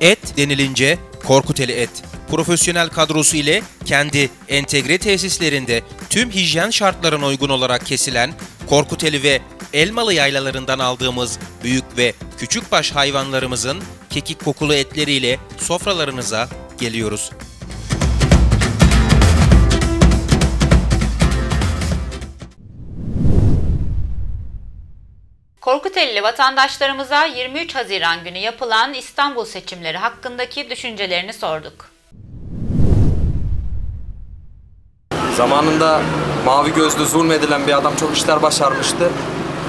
Et denilince Korkuteli Et. Profesyonel kadrosu ile kendi entegre tesislerinde tüm hijyen şartlarına uygun olarak kesilen Korkuteli ve Elmalı yaylalarından aldığımız büyük ve küçükbaş hayvanlarımızın kekik kokulu etleriyle sofralarınıza geliyoruz. Korkuteli vatandaşlarımıza 23 Haziran günü yapılan İstanbul seçimleri hakkındaki düşüncelerini sorduk. Zamanında mavi gözlü zulmedilen bir adam çok işler başarmıştı.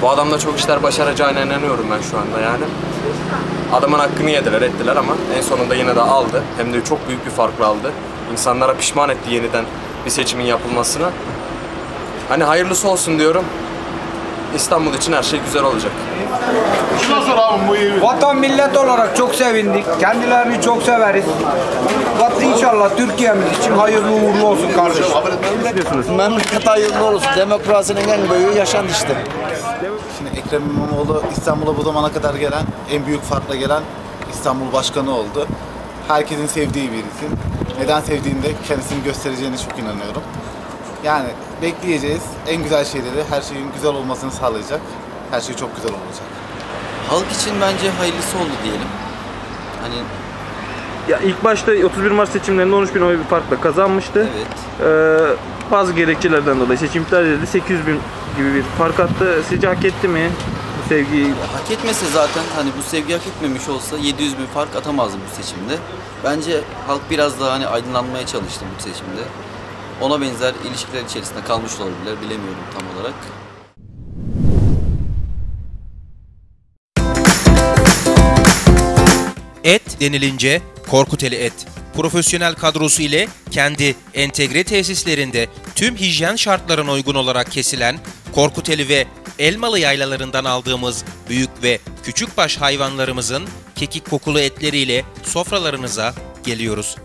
Bu adam da çok işler başaracağına inanıyorum ben şu anda yani. Adamın hakkını yediler ettiler ama en sonunda yine de aldı. Hem de çok büyük bir farkla aldı. İnsanlara pişman etti yeniden bir seçimin yapılmasına. Hani hayırlısı olsun diyorum. İstanbul için her şey güzel olacak. Şuna sor abi bu iyi. Vatan millet olarak çok sevindik. Kendilerini çok severiz. Vat inşallah Türkiye'miz için hayırlı uğurlu olsun kardeşim. Memleket hayırlı olsun. Demokrasinin en büyüğü yaşandı işte. Şimdi Ekrem İmamoğlu İstanbul'a bu zamana kadar gelen, en büyük farkla gelen İstanbul Başkanı oldu. Herkesin sevdiği birisi. Neden sevdiğini de kendisini göstereceğine çok inanıyorum. Yani bekleyeceğiz. En güzel şeyleri, her şeyin güzel olmasını sağlayacak. Her şey çok güzel olacak. Halk için bence hayırlısı oldu diyelim. Hani Ya ilk başta 31 Mart seçimlerinde 13 bin oy bir farkla kazanmıştı. evet Ee, bazı gerekçelerden dolayı seçim iptal edildi. 800 bin gibi bir fark attı. Sizce hak etti mi bu sevgiyi? hak etmese zaten hani bu sevgi hak etmemiş olsa 700 bin fark atamazdı bu seçimde. Bence halk biraz daha hani aydınlanmaya çalıştı bu seçimde. Ona benzer ilişkiler içerisinde kalmış olabilirler bilemiyorum tam olarak. Et denilince Korkuteli Et. Profesyonel kadrosu ile kendi entegre tesislerinde tüm hijyen şartlarına uygun olarak kesilen Korkuteli ve Elmalı yaylalarından aldığımız büyük ve küçükbaş hayvanlarımızın kekik kokulu etleriyle sofralarınıza geliyoruz.